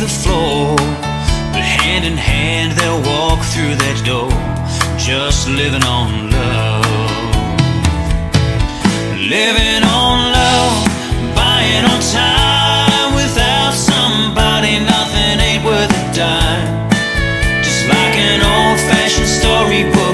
the floor. But hand in hand they'll walk through that door. Just living on love. Living on love, buying on time. Without somebody, nothing ain't worth a dime. Just like an old fashioned storybook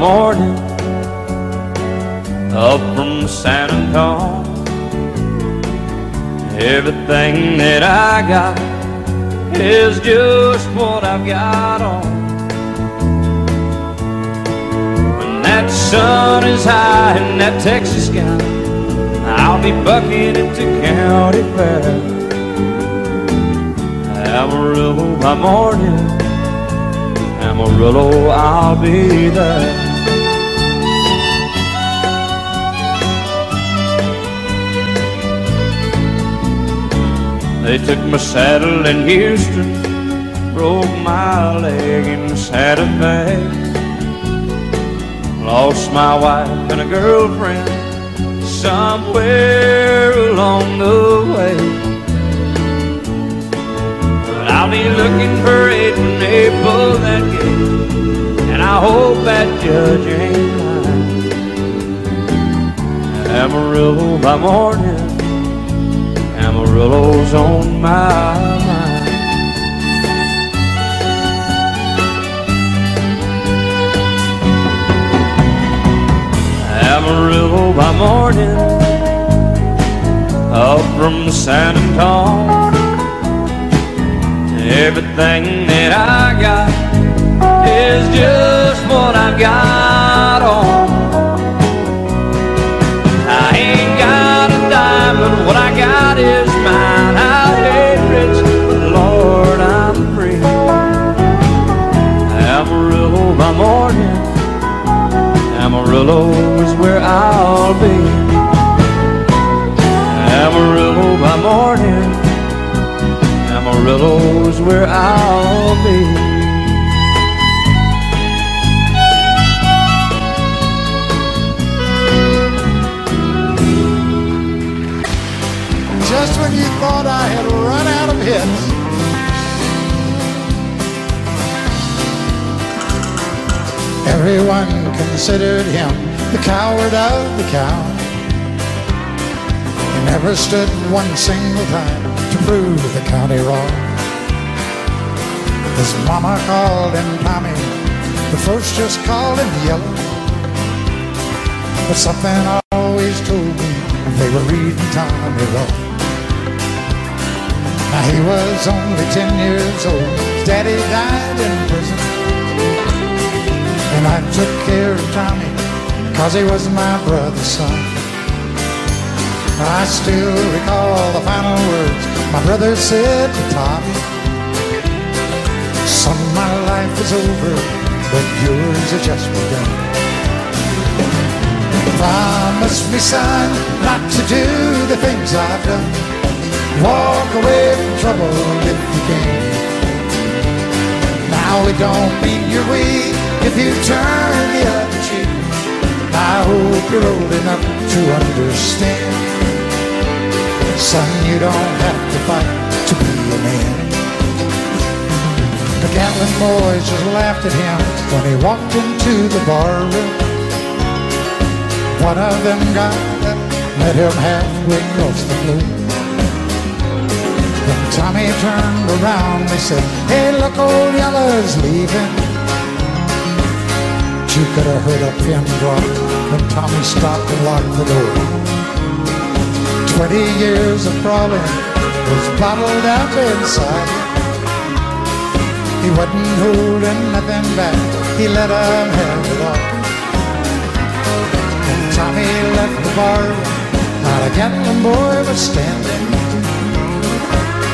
morning, up from San Antonio. Everything that I got is just what I've got on. When that sun is high in that Texas sky, I'll be bucketed to county fair. Amarillo by morning. Amarillo, I'll be there. They took my saddle in Houston, broke my leg in Santa Fe. Lost my wife and a girlfriend somewhere along the way. But I'll be looking for it they pull that gate. And I hope that judge ain't lying. Amarillo by morning, Amarillo's on my mind. Amarillo by morning, up from San Antonio. Everything that I got is just what I've got on. Mine. I ain't rich, Lord, I'm free. Amarillo by morning, Amarillo is where I'll be. Amarillo by morning. Amarillo's where I'll be. Thought I had run out of hits. Everyone considered him the coward of the cow. He never stood one single time to prove the county wrong. His mama called him Tommy, the folks just called him Yellow. But something always told me they were reading Tommy wrong. Now he was only ten years old. His daddy died in prison. And I took care of Tommy, cause he was my brother's son. I still recall the final words my brother said to Tommy. Son, my life is over, but yours has just begun. Promise me, son, not to do the things I've done. Walk away from trouble if you can. Now it don't mean you're weak if you turn the other cheek. I hope you're old enough to understand. Son, you don't have to fight to be a man. The Gatlin boys just laughed at him when he walked into the bar room. One of them got up, met him halfway across the floor. When Tommy turned around, they said, Hey, look, old Yellow's leaving. But you could have heard a pin drop when Tommy stopped and locked the door. Twenty years of crawling was bottled up inside. He wasn't holding nothing back. He let him have it all. When Tommy left the bar, not a Gatlin boy was standing.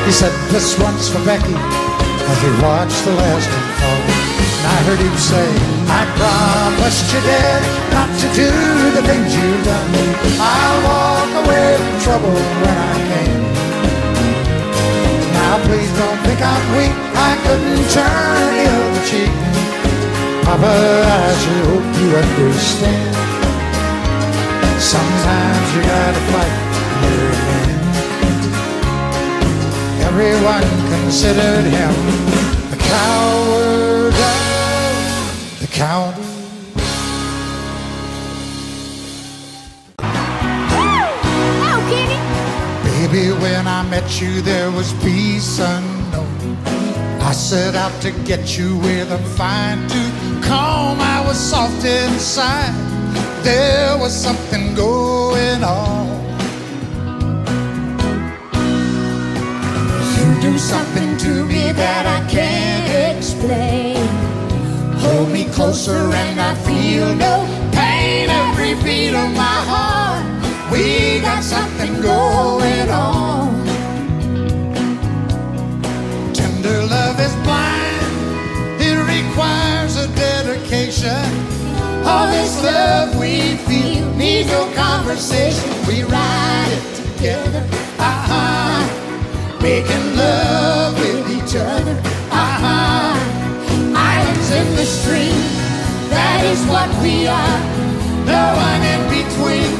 He said, this one's for Becky, as he watched the last one fall. And I heard him say, I promised you, Dad, not to do the things you've done. I'll walk away from trouble when I can. Now please don't think I'm weak, I couldn't turn the other cheek. Papa, I sure hope you understand. Sometimes you gotta fight. Everyone considered him the coward of the county. Baby, when I met you, there was peace unknown. I set out to get you with a fine tooth comb. I was soft inside. There was something going on. Do something to me that I can't explain. Hold me closer and I feel no pain. Every beat of my heart, we got something going on. Tender love is blind, it requires a dedication. All this love we feel needs no conversation. We ride it together, uh-huh. Making love with each other, uh-huh. Islands in the stream, that is what we are. No one in between.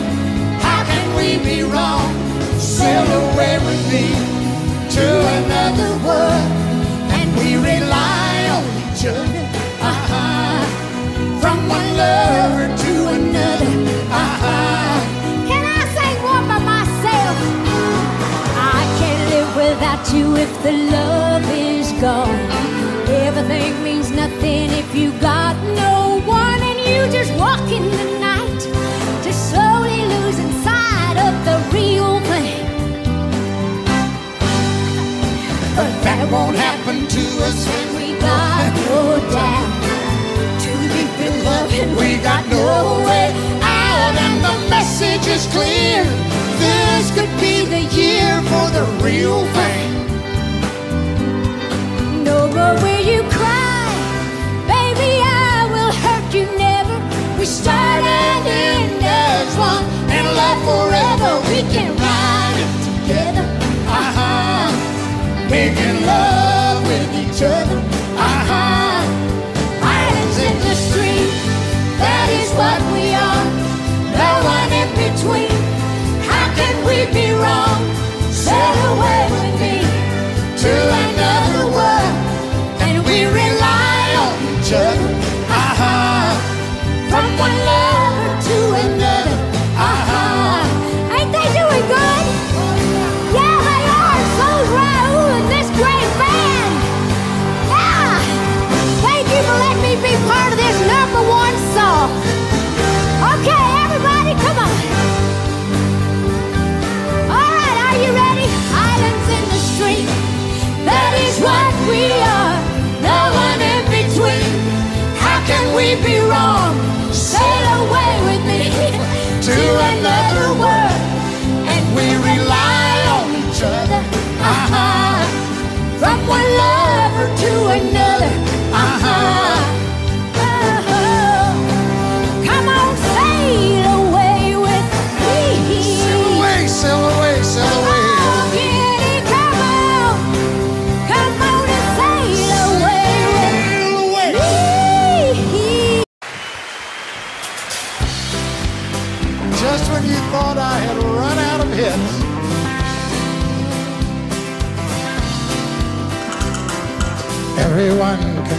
How can we be wrong? Sail away with me to another world, and we rely on each other. Uh-huh. From one lover to another. Without you if the love is gone. Everything means nothing if you got no one and you just walk in the night, just slowly losing sight of the real thing. But that won't happen to us When we got no doubt to be beloved, we got no way out, and the message is clear. This could be the year for the real thing. No more will you cry, baby. I will hurt you never. We start and end as one, and love forever. We can ride it together. Uh-huh. Making love with each other. Uh-huh. Islands Be wrong?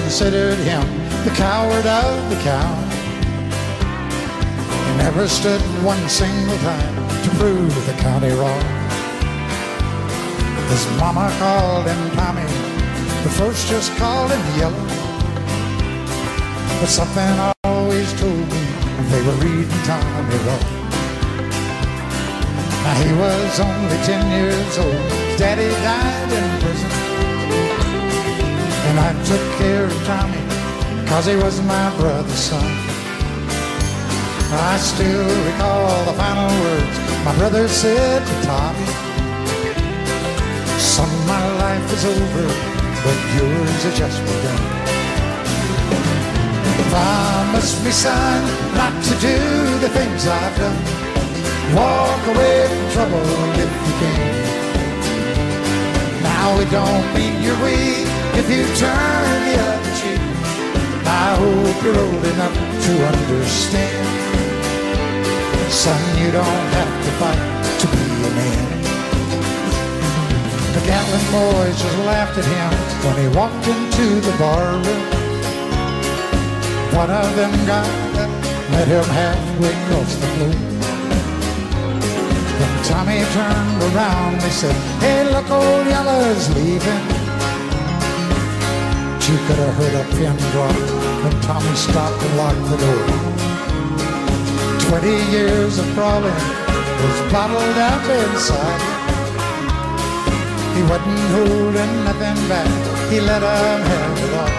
Considered him the coward of the cow. He never stood one single time to prove the county wrong. His mama called him Tommy, the folks just called him Yellow. But something always told me they were reading Tommy wrong. Now he was only ten years old. his Daddy died in prison. And I took care of Tommy, cause he was my brother's son. I still recall the final words my brother said to Tommy. Son, my life is over, but yours has just begun. Promise me, son, not to do the things I've done. Walk away from trouble if you can. Now it don't mean you're weak if you turn the other cheek. I hope you're old enough to understand. Son, you don't have to fight to be a man. The Gatlin boys just laughed at him when he walked into the bar room. One of them got up, met him halfway across the floor. When Tommy turned around, they said, Hey, look, old Yellow's leaving. You could have heard a pin drop when Tommy stopped and locked the door. Twenty years of crawling was bottled up inside. He wasn't holding nothing back, he let him have it all.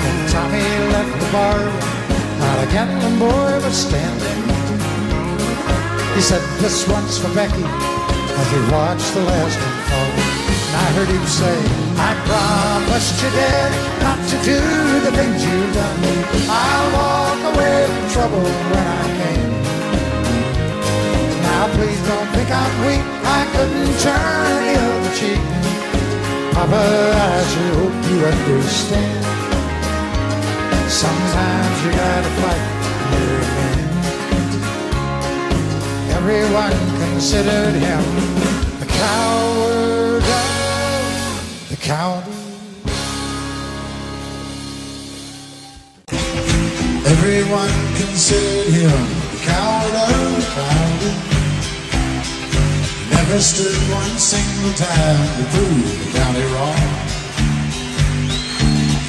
When Tommy left the bar, not a Gatlin boy was standing. He said, this one's for Becky, as he watched the last one fall. And I heard him say, I promised you, Dad, not to do the things you've done. I'll walk away from trouble when I can. Now please don't think I'm weak, I couldn't turn the other cheek. Papa, I sure hope you understand. Sometimes you gotta fight, Mary man. Everyone considered him county. Everyone considered him the coward of the county. Never stood one single time to prove the county wrong.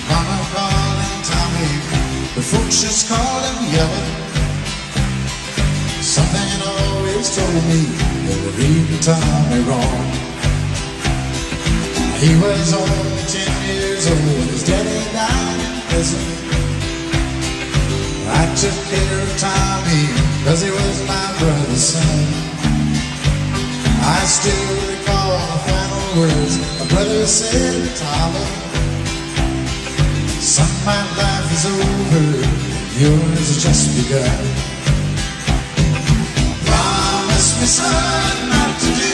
Mama called him Tommy, the folks just called him Yellow. Something always told me they were reading Tommy wrong. He was only ten years old, his daddy died in prison. I took care of Tommy, cause he was my brother's son. I still recall the final words my brother said to Tommy. Son, my life is over, yours has just begun. Promise me, son, not to do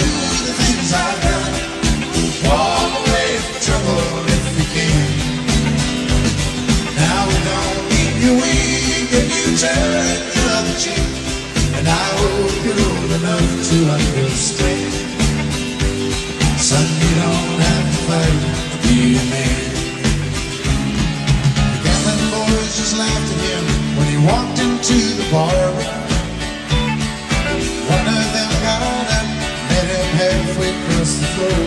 the. And I hope you're old enough to understand. Son, you don't have to fight to be a man. The Gatlin boys just laughed at him when he walked into the bar. One of them got up, met him halfway across the floor.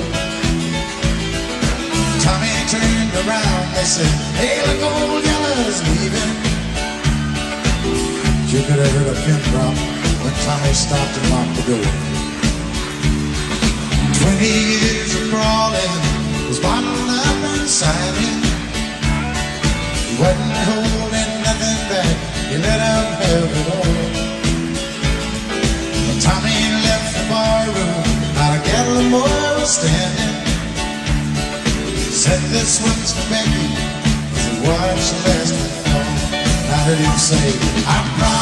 Tommy turned around, they said, Hey, look, old Yellow's leaving. You could have heard a pin drop when Tommy stopped and locked the door. Twenty years of crawling was bottled up inside him. He wasn't holding nothing back, he let him have it all. When Tommy left the bar room, not a Gatlin boy was standing. He Said this one's for Becky, watched the last one. I heard him say, I promised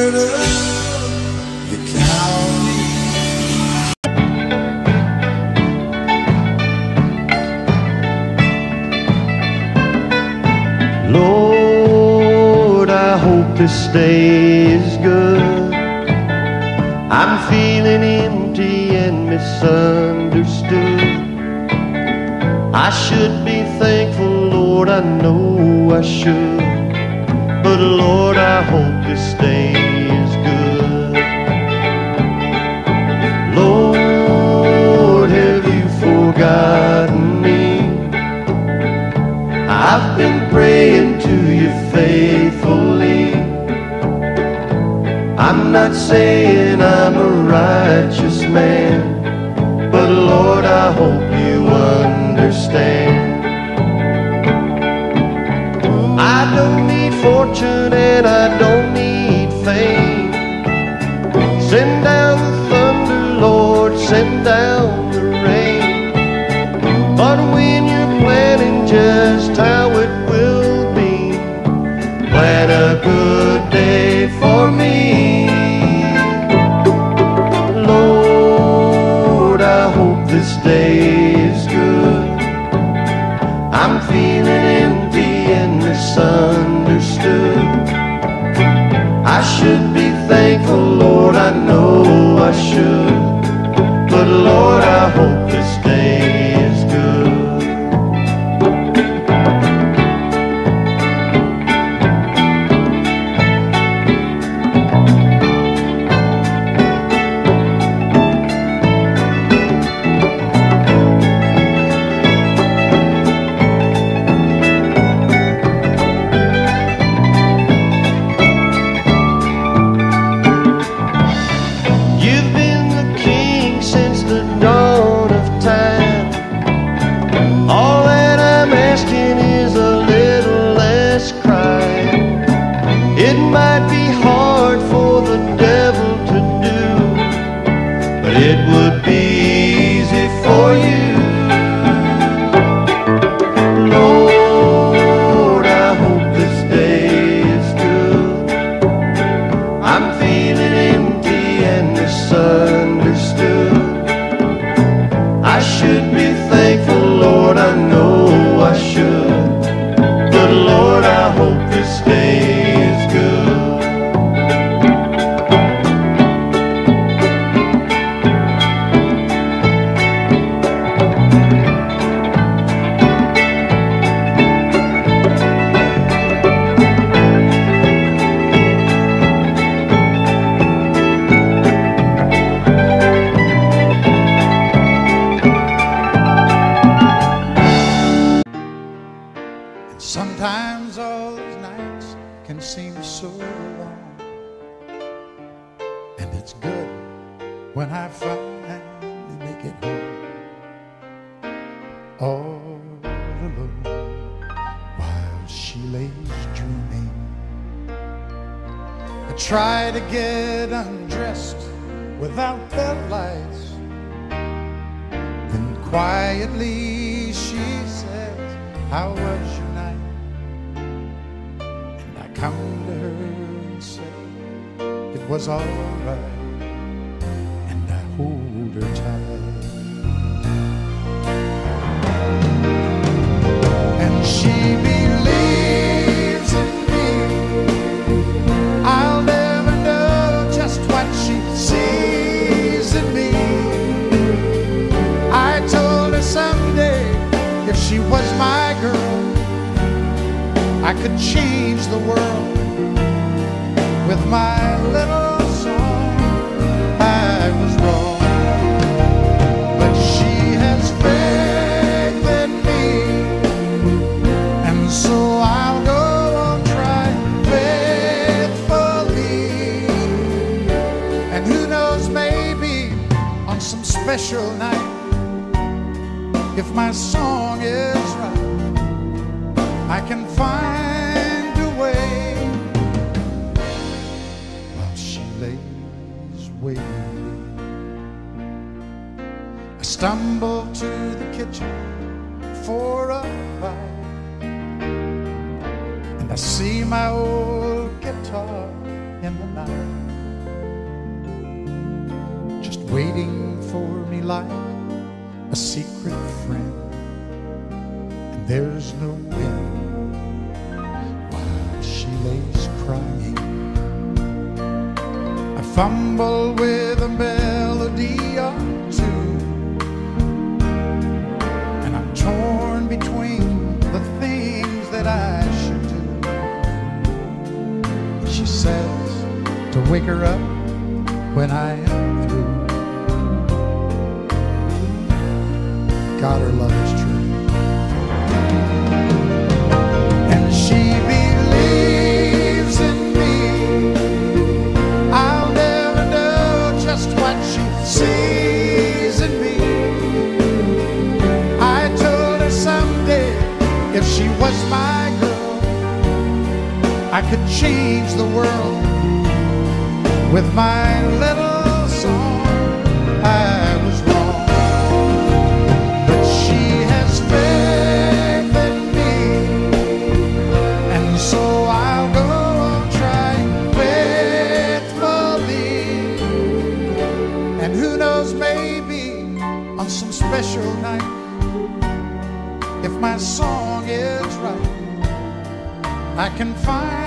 to stay is good. I'm feeling empty and misunderstood. I should be thankful, Lord, I know I should. But Lord, I hope this stay. I'm not saying I'm a righteous man, but Lord, I hope you understand. I don't need fortune and I don't need fame. Lord, I know I should, but Lord, I hope. I can find a way while she lays waiting. I stumble to the kitchen for a bite, and I see my old guitar in the night, just waiting for me like a secret friend. And there's no wind fumble with a melody or two. And I'm torn between the things that I should do. She says to wake her up when I am through. God, her love I could change the world with my little song. I was wrong, but she has faith in me. And so I'll go on trying faithfully. And who knows, maybe on some special night, if my song is right, I can find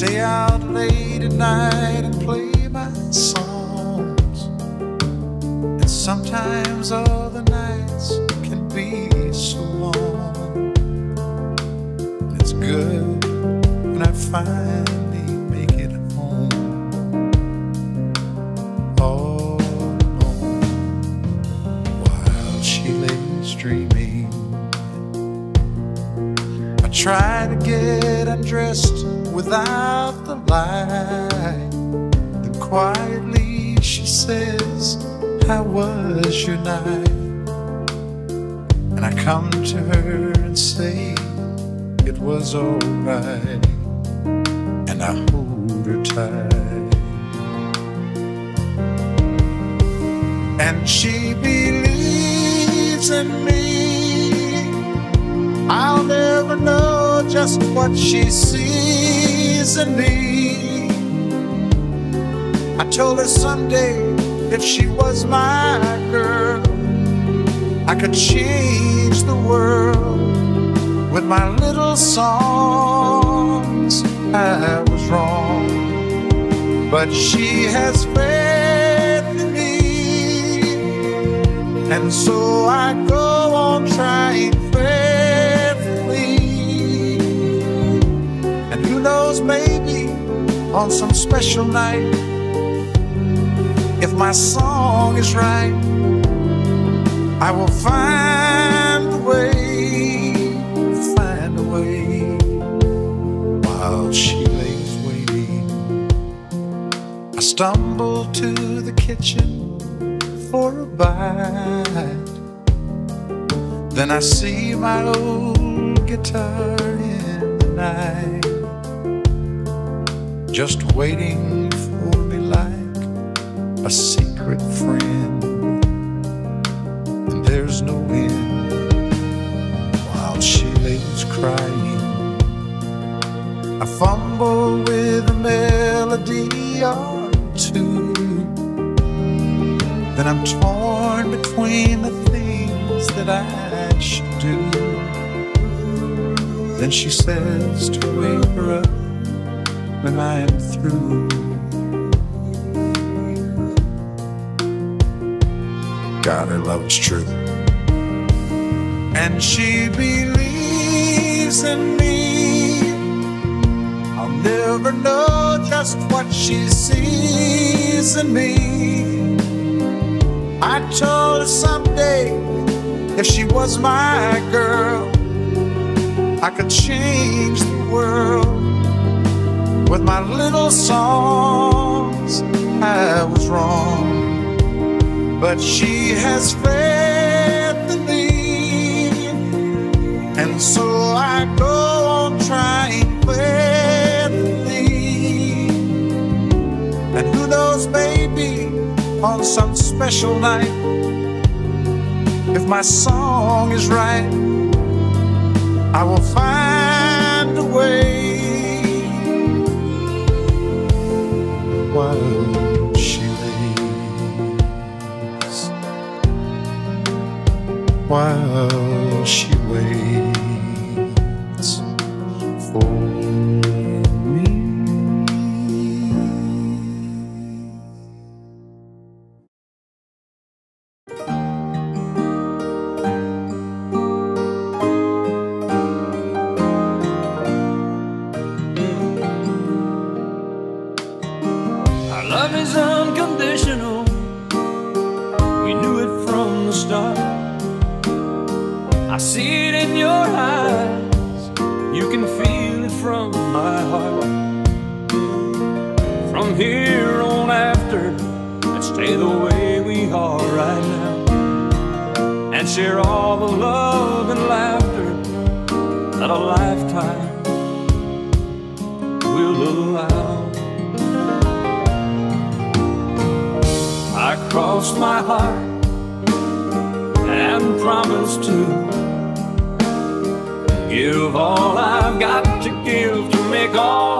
stay out late at night and play my songs. And sometimes all the nights can be so long. And it's good when I finally make it home. All alone while she lays dreaming. I try to get undressed without the light. Then quietly she says, How was your night? And I come to her and say, It was alright. And I hold her tight. And she believes in me. I'll never know just what she me. I told her someday if she was my girl, I could change the world with my little songs. I was wrong, but she has faith in me. And so I go on trying Knows, maybe on some special night, if my song is right, I will find a way, find a way while she lays waiting. I stumble to the kitchen for a bite. Then I see my old guitar in the night, just waiting for me like a secret friend. And there's no end while she lays crying. I fumble with a melody or two. Then I'm torn between the things that I should do. Then she says to wake her up when I am through. God, her love is true. And she believes in me. I'll never know just what she sees in me. I told her someday if she was my girl, I could change the world with my little songs. I was wrong, but she has faith in me, and so I go on trying faithfully. And who knows, maybe on some special night, if my song is right, I will find a way. While she waits, while she waits my heart. From here on after, let's stay the way we are right now. And share all the love and laughter that a lifetime will allow. I crossed my heart and promised to give all I've got to give to make all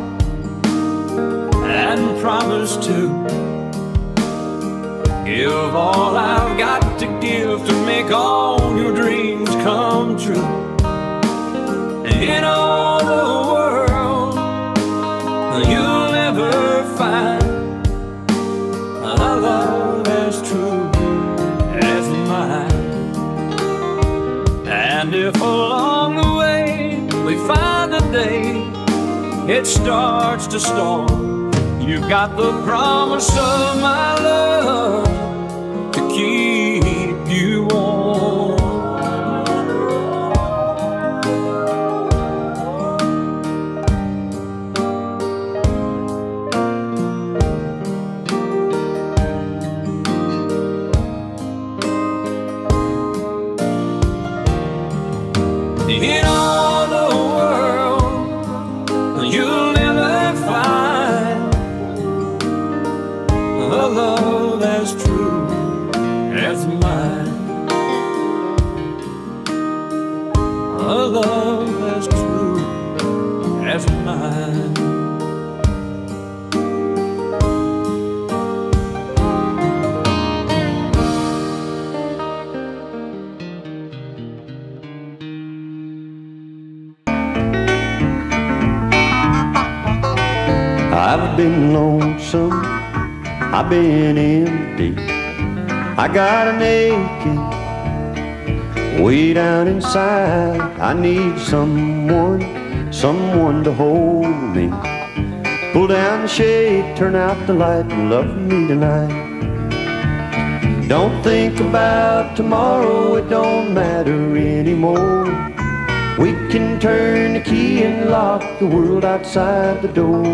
and promise to give all I've got to give to make all your dreams come true. In all the world, you'll never find a love as true as mine. And if along the way we find a day it starts to storm, you've got the promise of my love been empty. I got an aching way down inside. I need someone, someone to hold me. Pull down the shade, turn out the light, and love me tonight. Don't think about tomorrow, it don't matter anymore. We can turn the key and lock the world outside the door.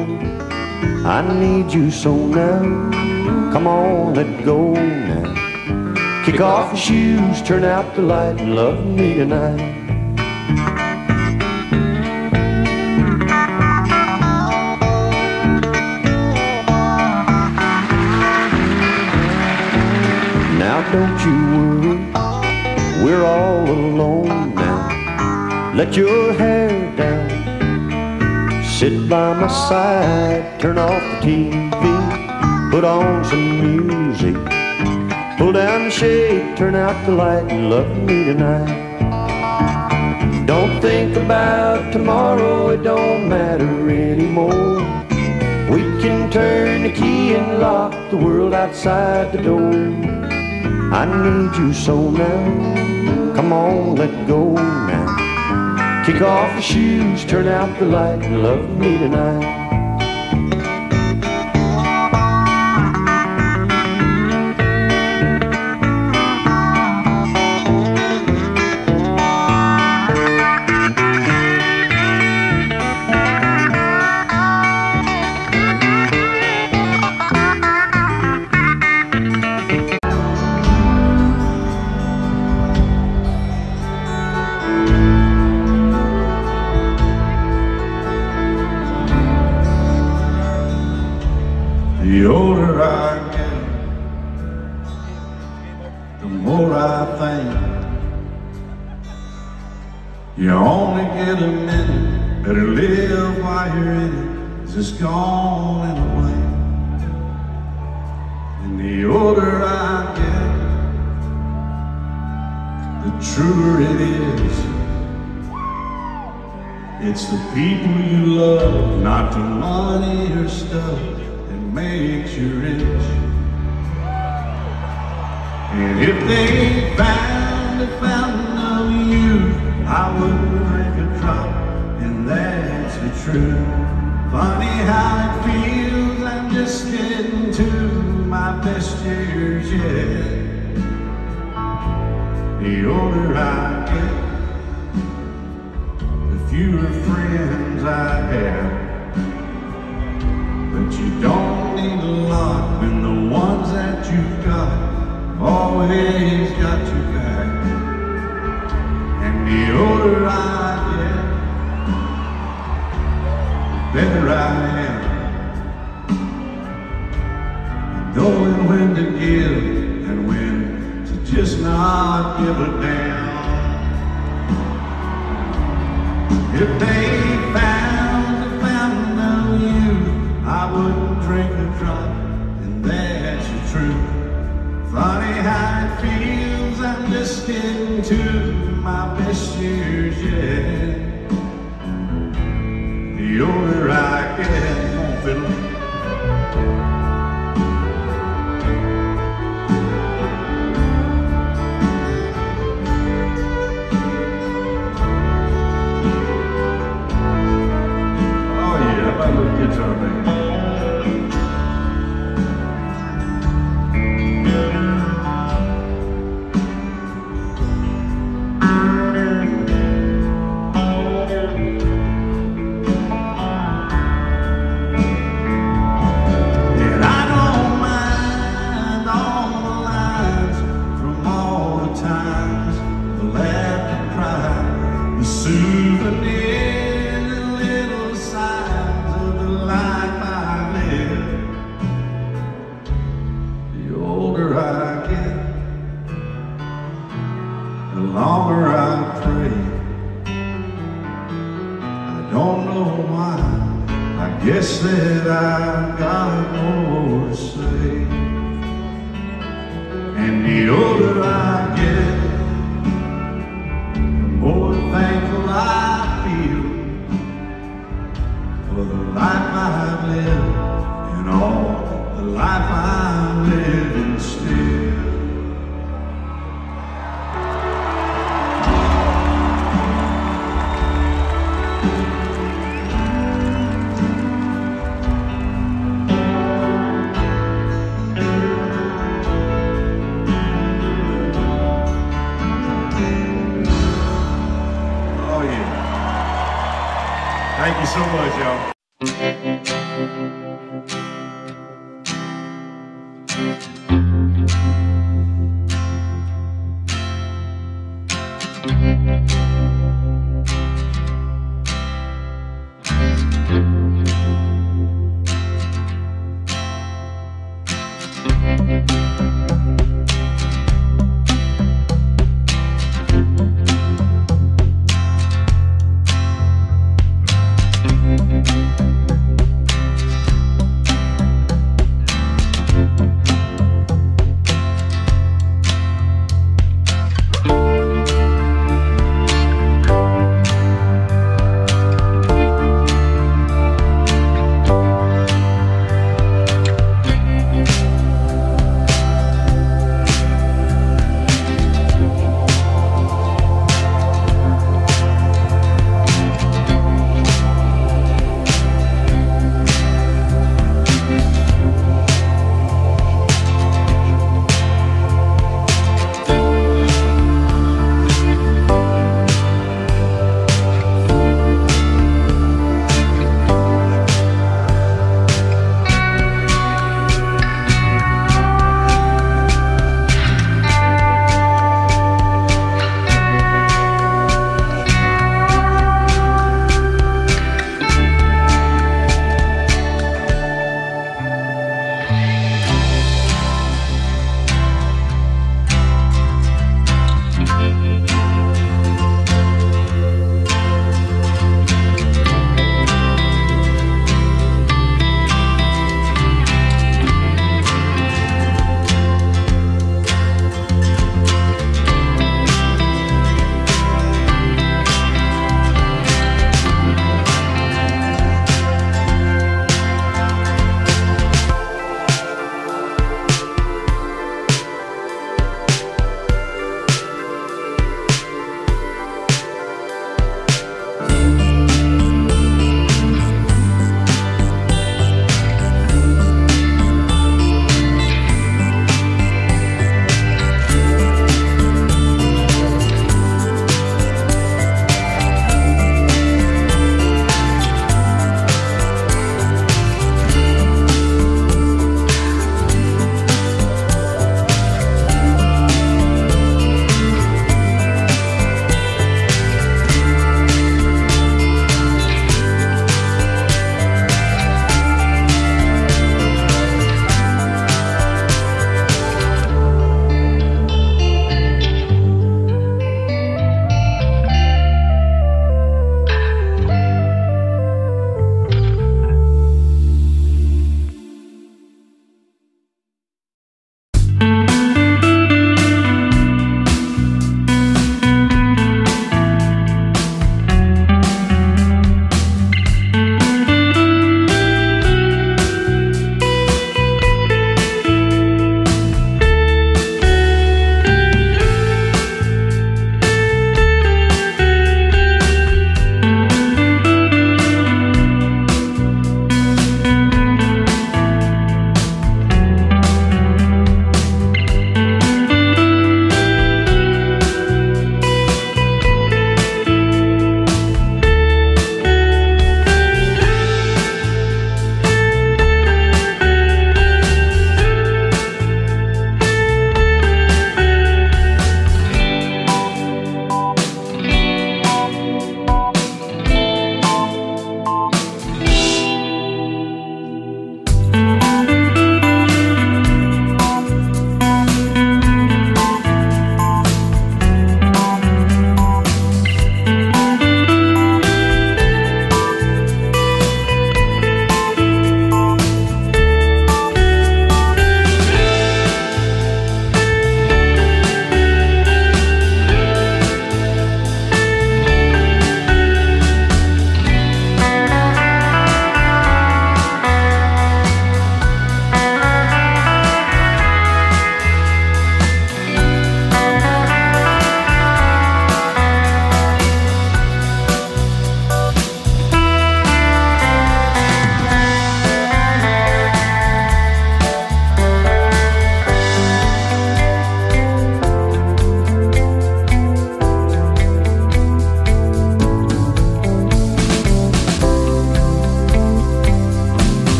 I need you so now. Come on, let go now. Kick off your shoes, turn out the light, and love me tonight. Now don't you worry, we're all alone now. Let your hair down, sit by my side, turn off the TV, put on some music. Pull down the shade, turn out the light, and love me tonight. Don't think about tomorrow, it don't matter anymore. We can turn the key and lock the world outside the door. I need you so now. Come on, let go now. Kick off the shoes, turn out the light, and love me tonight. Money or stuff that makes you rich. And if they found a fountain of youth, I wouldn't drink a drop, and that's the truth. Funny how it feels, just getting to my best years yet. The older I get, come